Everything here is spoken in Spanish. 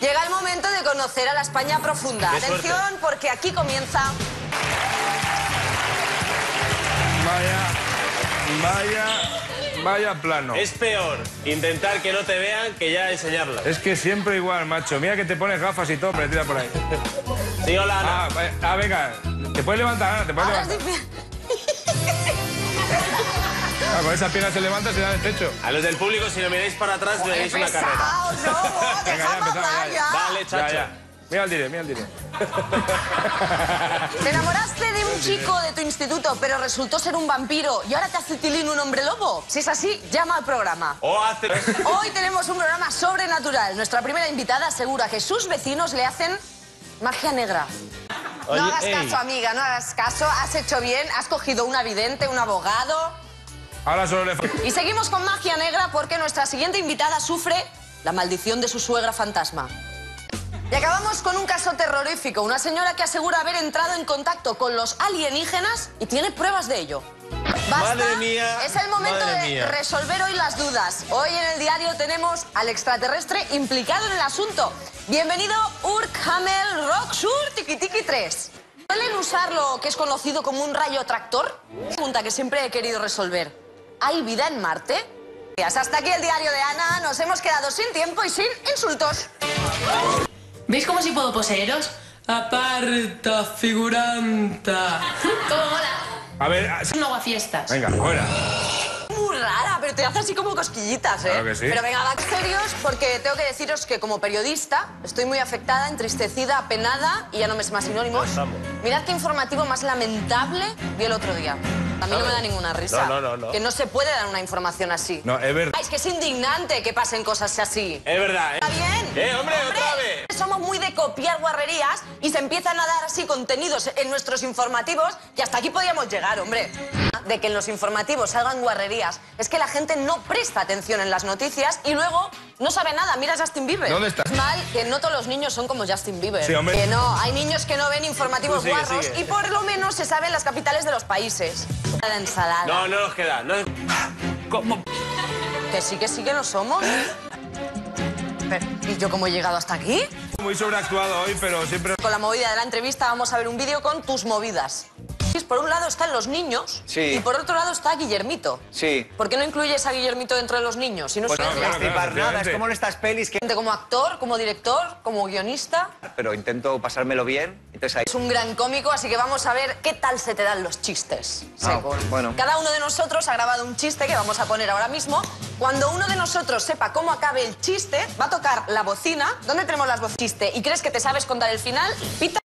Llega el momento de conocer a la España profunda. Qué suerte. Atención, porque aquí comienza. Vaya, vaya, vaya plano. Es peor intentar que no te vean que ya enseñarla. Es que siempre igual, macho. Mira que te pones gafas y todo, pero tira por ahí. Sí, hola, Ana. Ah, ah, venga. Te puedes levantar, Ana, te puedes Ahora levantar. Ah, con esa pierna se levanta y se da el techo. A los del público, si lo miráis para atrás, veréis una carrera. No, Venga, ya empezamos, ya, ya. Dale, chacho. ya. Mira el dire, mira el dire. ¿Te enamoraste de un chico de tu instituto, pero resultó ser un vampiro y ahora te hace tilín un hombre lobo? Si es así, llama al programa. O hace... Hoy tenemos un programa sobrenatural. Nuestra primera invitada asegura que sus vecinos le hacen magia negra. Oye, no hagas ey. caso, amiga, no hagas caso. Has hecho bien, has cogido un vidente, un abogado. Ahora solo le falta. Y seguimos con magia negra porque nuestra siguiente invitada sufre la maldición de su suegra fantasma. Y acabamos con un caso terrorífico. Una señora que asegura haber entrado en contacto con los alienígenas y tiene pruebas de ello. Basta. Madre mía, Es el momento de mía. resolver hoy las dudas. Hoy en el diario tenemos al extraterrestre implicado en el asunto. Bienvenido Urkhamel Rocksur Tiki Tiki 3. ¿Suelen usar lo que es conocido como un rayo tractor? Pregunta que siempre he querido resolver. ¿Hay vida en Marte? Hasta aquí el diario de Ana. Nos hemos quedado sin tiempo y sin insultos. ¿Veis cómo sí puedo poseeros? Aparta, figuranta. ¿Cómo mola? A ver, ah, sí. No hago fiestas. venga, fuera. Muy rara, pero te hace así como cosquillitas, ¿eh? Claro que sí. Pero venga, va serios, porque tengo que deciros que como periodista estoy muy afectada, entristecida, apenada y ya no me sé más sinónimos. Mirad qué informativo más lamentable vi el otro día. A mí no me da ninguna risa. No, no, no, no. Que no se puede dar una información así. No, es verdad. Ay, Es que es indignante que pasen cosas así. Es verdad, ¿eh? ¿Está bien? ¡Eh, hombre, otra vez! Somos muy de copiar guarrerías y se empiezan a dar así contenidos en nuestros informativos y hasta aquí podíamos llegar, hombre. De que en los informativos salgan guarrerías. Es que la gente no presta atención en las noticias y luego no sabe nada. Mira a Justin Bieber. ¿Dónde está? Es mal que no todos los niños son como Justin Bieber. Sí, hombre. Que no, hay niños que no ven informativos sigue, guarros sigue. y por lo menos se saben las capitales de los países. La ensalada. No, no nos queda. No... ¿Cómo? Que sí, que sí que lo somos. Pero, ¿Y yo cómo he llegado hasta aquí? Muy sobreactuado hoy, pero siempre... Con la movida de la entrevista vamos a ver un vídeo con tus movidas. Por un lado están los niños Sí. y por otro lado está Guillermito. Sí. ¿Por qué no incluyes a Guillermito dentro de los niños? Si no Pues no, claro, claro, nada. Es como en estas pelis que... como actor, como director, como guionista. Pero intento pasármelo bien. Entonces ahí... Es un gran cómico, así que vamos a ver qué tal se te dan los chistes. Ah, Según. bueno. Cada uno de nosotros ha grabado un chiste que vamos a poner ahora mismo. Cuando uno de nosotros sepa cómo acabe el chiste, va a tocar la bocina. ¿Dónde tenemos las voces? Chiste. ¿Y crees que te sabes contar el final? Pita